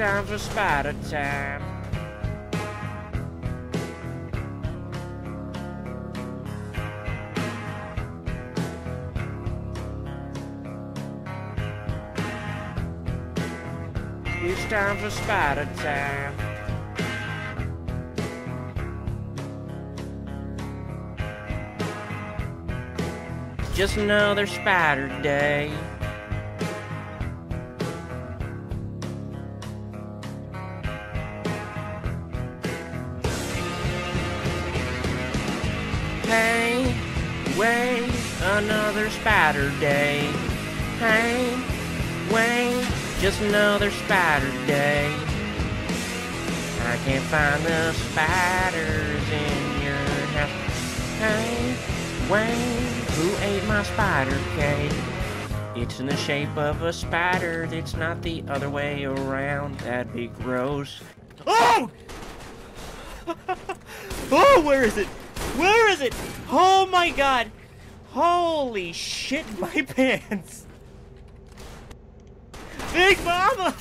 time for spider time. It's time for spider time. Just another spider day. Hey, wait, another spider day. Hey, wait, just another spider day. I can't find the spiders in your house. Hey, wait, who ate my spider cake? It's in the shape of a spider, it's not the other way around. That'd be gross. Oh! oh, where is it? Where is it? Oh my god! Holy shit, my pants! Big Mama!